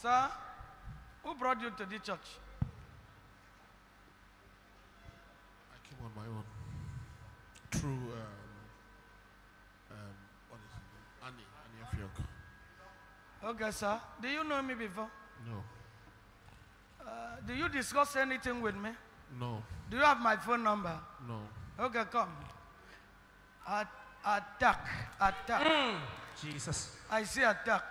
Sir, who brought you to the church? I came on my own through um, um, what is it? Annie, Annie Afiok. Okay, sir. Do you know me before? No, Uh, do you discuss anything with me? no, Do you have my phone number? no. Okay, come. At, attack, attack. Jesus. I see attack.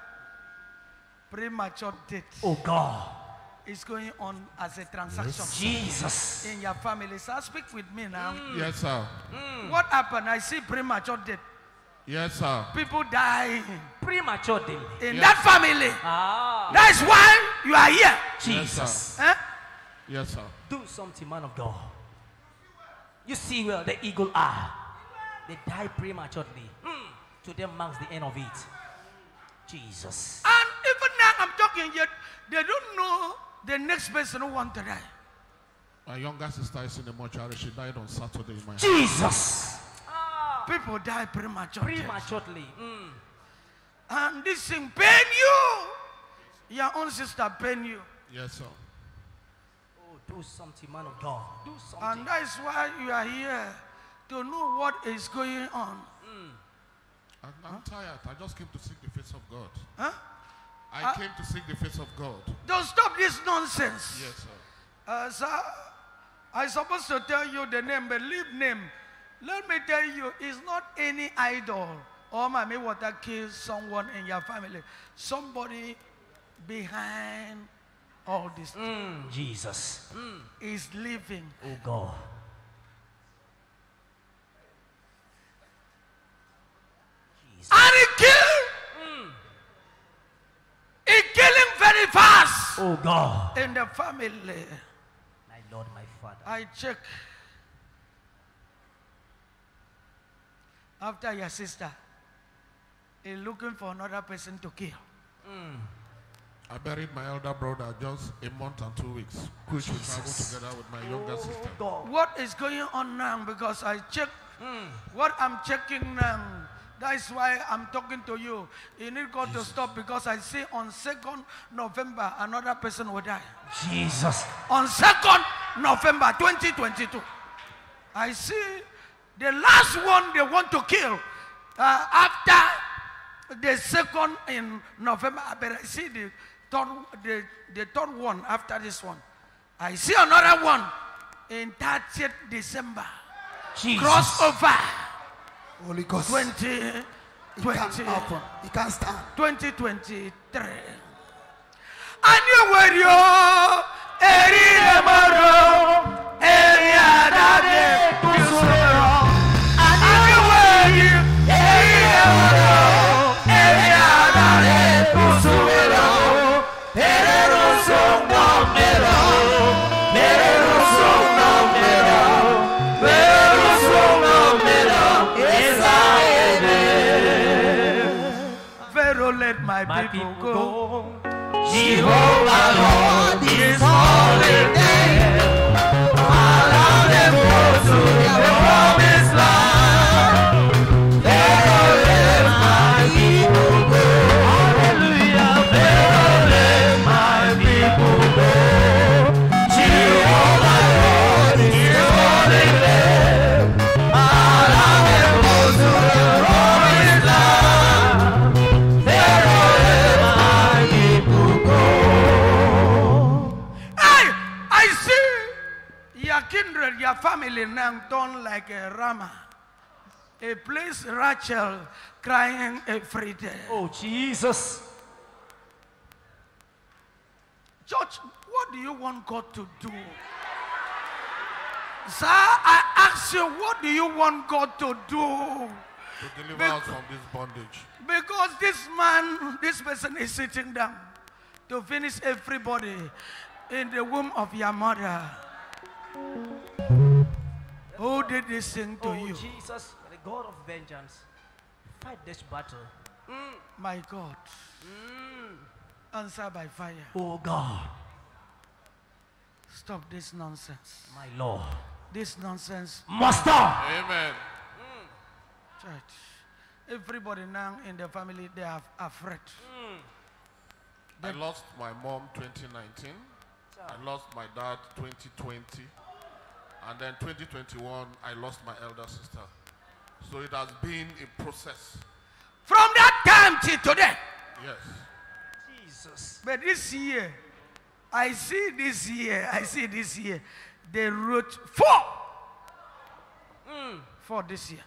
Premature death Oh God. It's going on as a transaction Jesus. in your family. Sir, speak with me now. Yes, sir. What happened? I see premature death. Yes, sir. People dying Premature death. in Yes. that family. Ah. That's why you are here. Jesus. Eh? Yes, sir. Do something, man of God. You see well the eagle eye. They die prematurely. Mm. To them marks the end of it. Jesus. And even now I'm talking yet, they don't know the next person who want to die. My younger sister is in the mortuary. She died on Saturday in my. Jesus. Ah. People die prematurely. Prematurely. Mm. And this thing pain you. Your own sister pain you. Yes, sir. Oh, do something, man of God. Do something. And that's why you are here to know what is going on. I'm, I'm tired. I just came to seek the face of God. Huh? I came to seek the face of God. Don't stop this nonsense. Yes, sir. Uh, sir, I'm supposed to tell you the name, but leave name. Let me tell you, it's not any idol or Mami Wata kills someone in your family. Somebody behind all this Mm, Jesus. Mm. is living. Oh God. Jesus. And he killed. He killing very fast Oh God. in the family. My Lord, my Father. I check after your sister is looking for another person to kill. Hmm. I buried my elder brother just a month and two weeks, which we traveled together with my younger oh, sister. God. What is going on now? Because I check hmm. what I'm checking now. That's why I'm talking to you. You need God to stop because I see on 2nd November another person will die. Jesus. On 2nd November 2022. I see the last one they want to kill uh, after the second in November. But I see the third, the, the third one after this one. I see another one in 30th December. Jesus. Crossover Holy Ghost. 20, it 20, can't happen. It can't stand. 2023. Anyị were yo eri emoro eri adade usoro. Anyị were eri emoro eri adade usoro. Let my, My people, people go. go. Jehovah Lord is them. Allow them go to family now turn like a Ramah. A place Rachel crying every day. Oh Jesus. Church, what do you want God to do? Sir, I ask you, what do you want God to do? To deliver us from this bondage. Because this man, this person is sitting down to finish everybody in the womb of your mother. Who oh, did this thing to Oh you? Jesus, the God of vengeance. Fight this battle. Mm. My God. Mm. Answer by fire. Oh God. Stop this nonsense. My Lord. This nonsense, Master. Amen. Mm. church. Everybody now in the family, they are afraid. I lost my mom 2019. I lost my dad 2020. And then 2021, I lost my elder sister. So it has been a process. From that time till today. Yes. Jesus. But this year, I see this year, I see this year, they wrote four. For this year.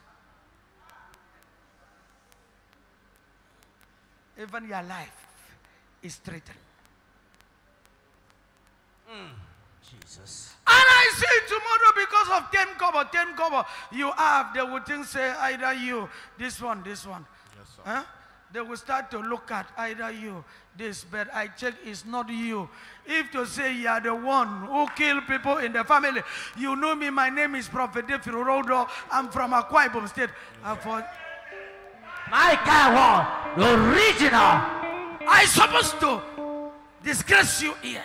Even your life is threatened. Hmm. Jesus. And I say tomorrow because of 10 cover, 10 cover you have, they will think, say, either you, this one, this one. Yes, sir. Huh? They will start to look at either you, this, but I check it's not you. If to say you are the one who kill people in the family, you know me, my name is Prophet David Udo Udo, I'm from Akwa Ibom State. I for, My God, one, the original. I supposed to disgrace you here.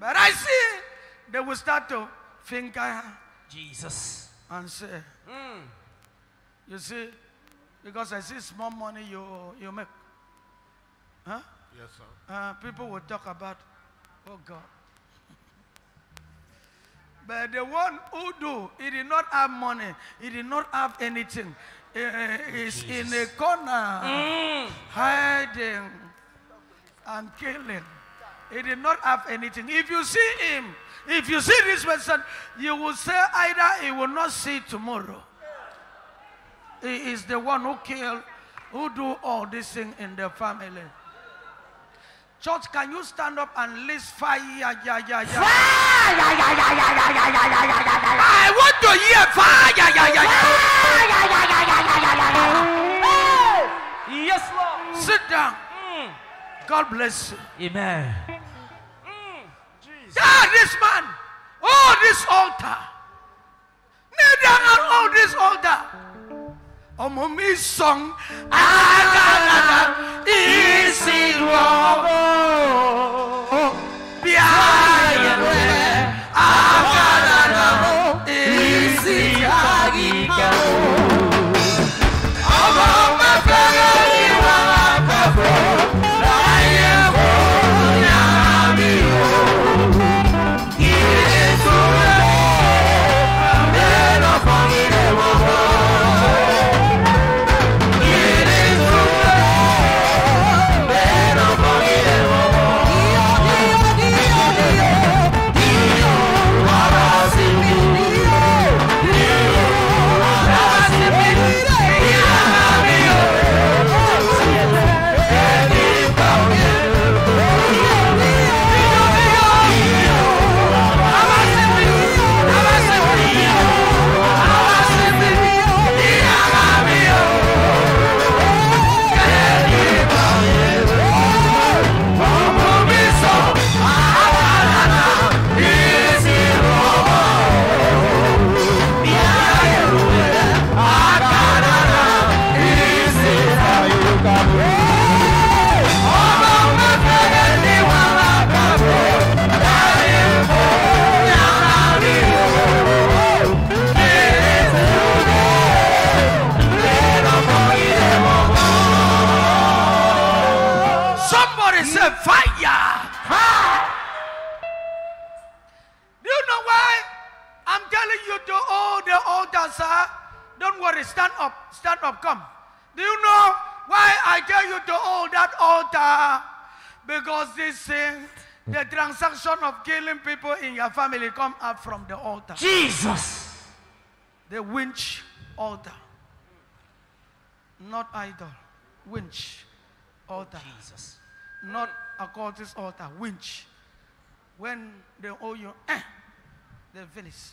But I see they will start to think I Jesus. and say, you see, because I see small money you, you make. Huh? Yes, sir. Uh, people will talk about, oh God. But the one who do, he did not have money, he did not have anything. He is in a corner, hiding and killing. He did not have anything. If you see him, if you see this person, you will say either he will not see tomorrow. He is the one who killed, who do all this thing in the family. Church, can you stand up and list fire? Yeah, yeah, yeah. I want to hear fire. Yeah, yeah, yeah. Yes, Lord. Sit down. God bless you. Amen. Ah, this man. Oh, this altar. Down and hold this altar. ọmọ mi song agbára ìsìnwó sir? Don't worry, stand up, stand up, come. Do you know why I tell you to hold that altar? Because this thing, the transaction of killing people in your family come up from the altar. Jesus. The winch altar. Not idol. Winch altar. Jesus. Not a cultist altar. Winch. When they owe you, eh, they finish.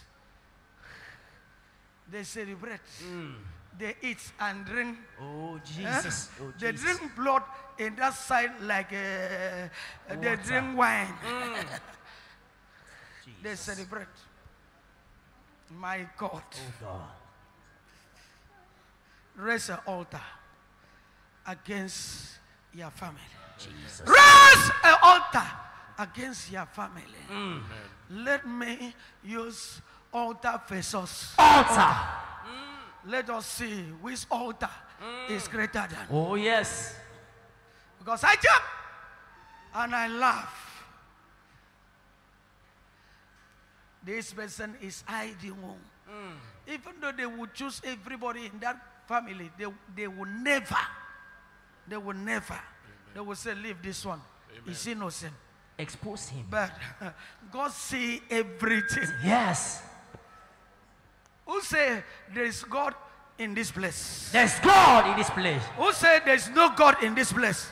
They celebrate. They eat and drink. Oh, eh? Jesus. Oh, they Jesus. drink blood in that side like uh, they drink wine. they celebrate. My God. Oh, God. raise an altar against your family. Jesus. Raise an altar against your family. Let me use altar faces. Altar. Let us see which altar is mm. greater than. Oh, yes. Because I jump. And I laugh. This person is hiding. Mm. Even though they would choose everybody in that family, they, they will never, they will never, they will say, leave this one. He's innocent. Expose him. But God see everything. Yes. Who say there is God in this place? There's God in this place. Who say there is no God in this place?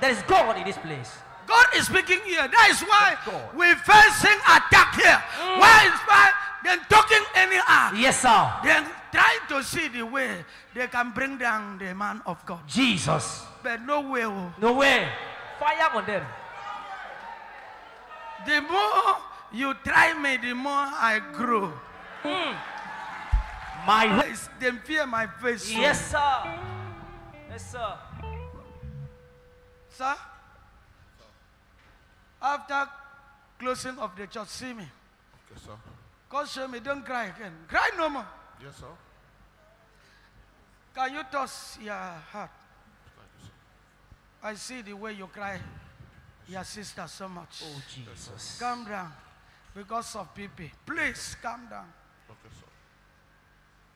There is God in this place. God is speaking here. That is why God. we facing attack here. Mm. Why is why then talking anyhow? Yes, sir. Then trying to see the way they can bring down the man of God. Jesus. But no way. oh. No way. Fire on them. The more you try me, the more I grow. Mm. My ah, Lord. It's- They fear my face. so- Yes, sir. Yes, sir. Sir, after closing of the church, see me. Okay, sir. God show me, don't cry again. Cry no more. Yes, sir. Can you toss your heart? Thank you, sir. I see the way you cry, your sister, so much. Oh, Jesus. Calm down because of people. Please calm down. Okay, sir.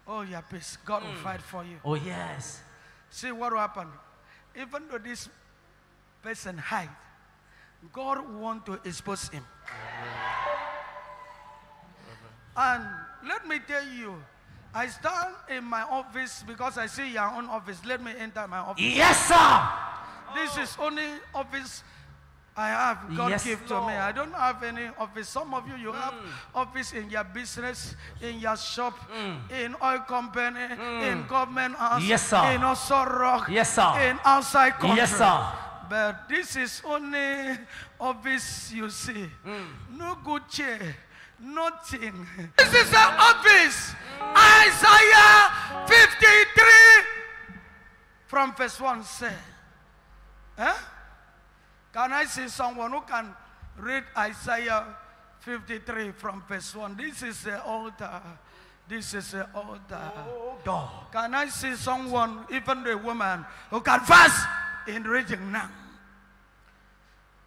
Oh, your peace. God will hmm. fight for you. Oh, yes. See what will happen. Even though this person hide, God want to expose him. And let me tell you, I stand in my office because I see your own office. Let me enter my office. Yes, sir. This is only office I have. God Yes, give to me. I don't have any office. Some of you, you have mm. office in your business, in your shop, mm. in oil company, in mm. government house, Yes, sir. in Aso Rock, Yes, sir. in outside country. Yes, sir. But this is only office you see. No good chair, nothing. This is an office. Isaiah 53 from verse 1 say. Huh? Can I see someone who can read Isaiah 53 from verse 1? This is the altar. This is the altar. Oh, God. Can I see someone, even the woman, who can fast in reading now?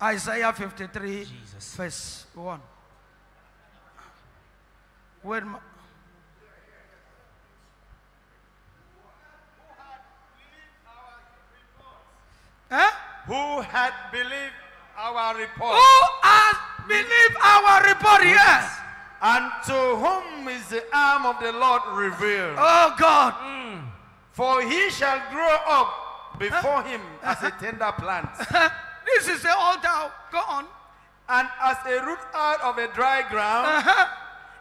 Isaiah 53, Jesus. verse 1. Where Huh? Who had believed our report, Who has believed our report here? and to whom is the arm of the Lord revealed. Oh God. Hmm. For he shall grow up before him as a tender plant, this is the altar. Go on. and as a root out of a dry ground. Uh-huh.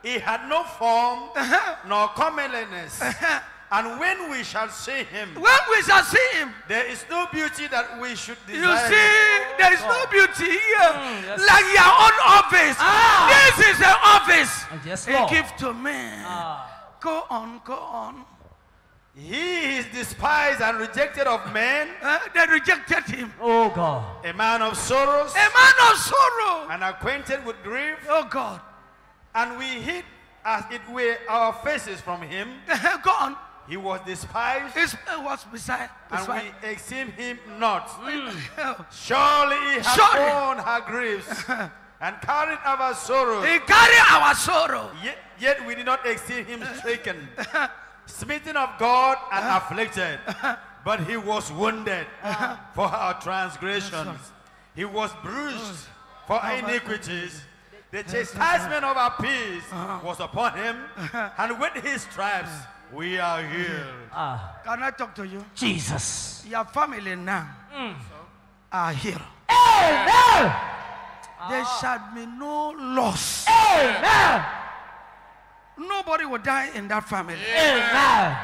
He had no form uh-huh. nor comeliness. Uh-huh. And when we shall see him, When we shall see him, there is no beauty that we should you desire. him. see, there is no beauty here. yes. Like your own office. Ah. This is the office. Yes, He Lord. give to me. Ah. Go on, go on. He is despised and rejected of men, Uh, they rejected him. Oh, God. a man of sorrows, A man of sorrow. and acquainted with grief. Oh God. And we hid as it were our faces from him. go on. He was despised, uh, was beside. and we esteemed him not. Oh. Surely he had Surely. borne her griefs and carried our sorrows. He carried our sorrow. Yet, yet we did not esteem him stricken, smitten of God and uh-huh. afflicted. Uh-huh. But he was wounded uh-huh. for our transgressions. He was bruised for our iniquities. The chastisement of our peace was upon him, and with his stripes we are healed. Ah. Can I talk to you? Jesus. Your family now are here. Amen. There shall be no loss. Amen. Nobody will die in that family. Amen.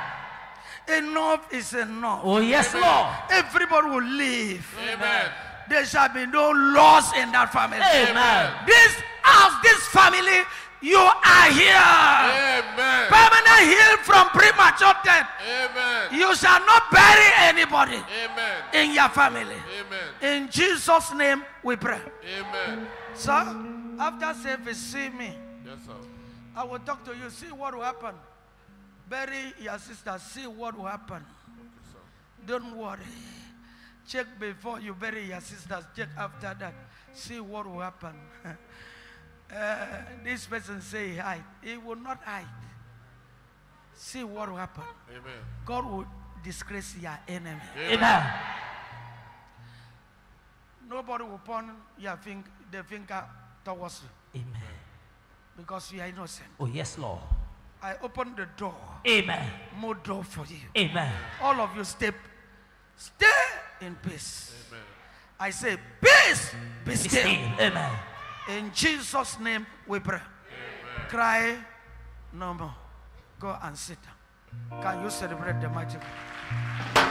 Enough is enough. Oh, yes, Lord. Everybody will live. Amen. There shall be no loss in that family. Amen. This house, this family, you are here. Amen. Permanent healed from premature death. Amen. You shall not bury anybody Amen. in your family. Amen. In Jesus' name we pray. Amen. Sir, after service, see me. Yes, sir. I will talk to you, see what will happen. Bury your sister, see what will happen. Don't worry. Check before you bury your sisters. Check after that. See what will happen. Uh, this person say he hide. He will not hide. See what will happen. Amen. God will disgrace your enemy. Amen. Nobody will point your fing- the finger towards you Amen. because you are innocent. Oh, yes, Lord. I open the door, Amen. more door for you. Amen. All of you stay, stay in peace. Amen. I say, peace, be Be still. still. Amen. In Jesus' name we pray. Cry no more. Go and sit down. Can you celebrate the mighty God?